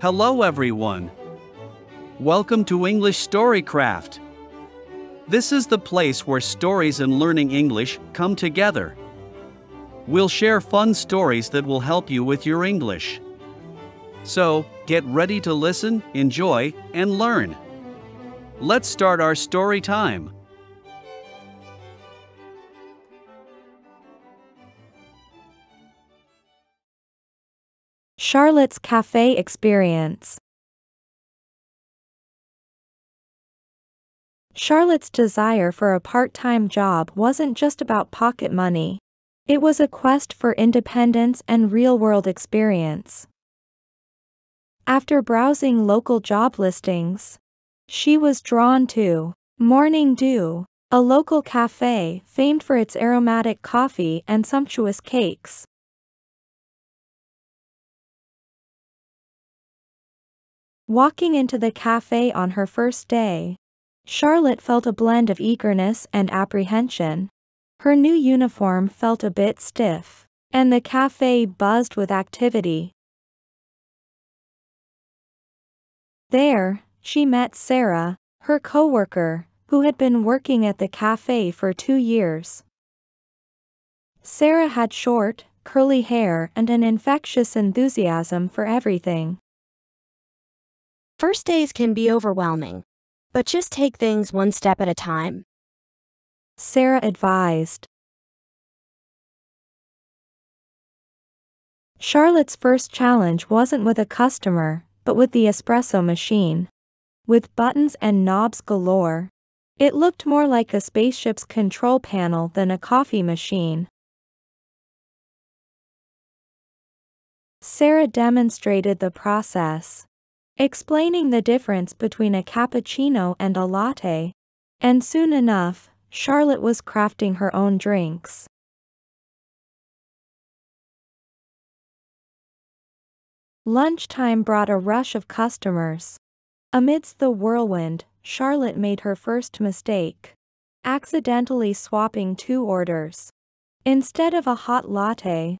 Hello, everyone. Welcome to English Storycraft. This is the place where stories and learning English come together. We'll share fun stories that will help you with your English. So, get ready to listen, enjoy, and learn. Let's start our story time. Charlotte's Cafe Experience Charlotte's desire for a part time job wasn't just about pocket money, it was a quest for independence and real world experience. After browsing local job listings, she was drawn to Morning Dew, a local cafe famed for its aromatic coffee and sumptuous cakes. Walking into the cafe on her first day, Charlotte felt a blend of eagerness and apprehension. Her new uniform felt a bit stiff, and the cafe buzzed with activity. There, she met Sarah, her coworker, who had been working at the cafe for two years. Sarah had short, curly hair and an infectious enthusiasm for everything. First days can be overwhelming, but just take things one step at a time. Sarah advised. Charlotte's first challenge wasn't with a customer, but with the espresso machine. With buttons and knobs galore, it looked more like a spaceship's control panel than a coffee machine. Sarah demonstrated the process explaining the difference between a cappuccino and a latte. And soon enough, Charlotte was crafting her own drinks. Lunchtime brought a rush of customers. Amidst the whirlwind, Charlotte made her first mistake. Accidentally swapping two orders. Instead of a hot latte,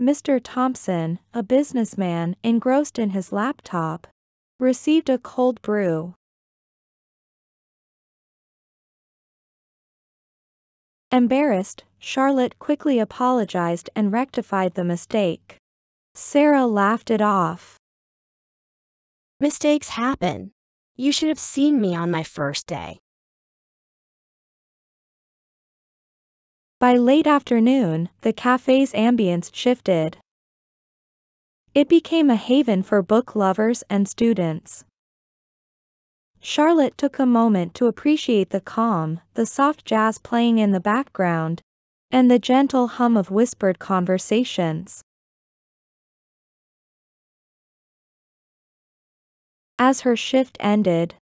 Mr. Thompson, a businessman engrossed in his laptop, Received a cold brew. Embarrassed, Charlotte quickly apologized and rectified the mistake. Sarah laughed it off. Mistakes happen. You should have seen me on my first day. By late afternoon, the cafe's ambience shifted. It became a haven for book lovers and students. Charlotte took a moment to appreciate the calm, the soft jazz playing in the background, and the gentle hum of whispered conversations. As her shift ended,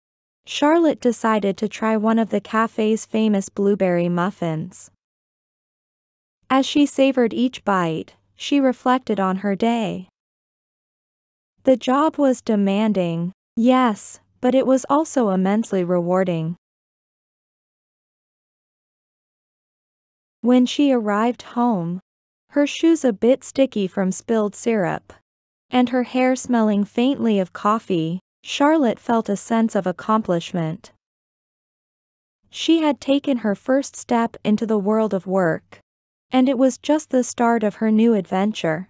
Charlotte decided to try one of the cafe's famous blueberry muffins. As she savored each bite, she reflected on her day. The job was demanding, yes, but it was also immensely rewarding. When she arrived home, her shoes a bit sticky from spilled syrup, and her hair smelling faintly of coffee, Charlotte felt a sense of accomplishment. She had taken her first step into the world of work, and it was just the start of her new adventure.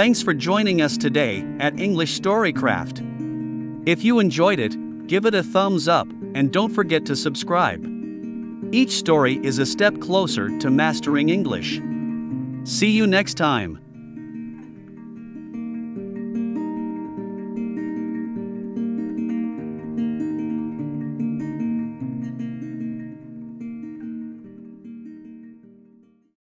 Thanks for joining us today at English Storycraft. If you enjoyed it, give it a thumbs up and don't forget to subscribe. Each story is a step closer to mastering English. See you next time.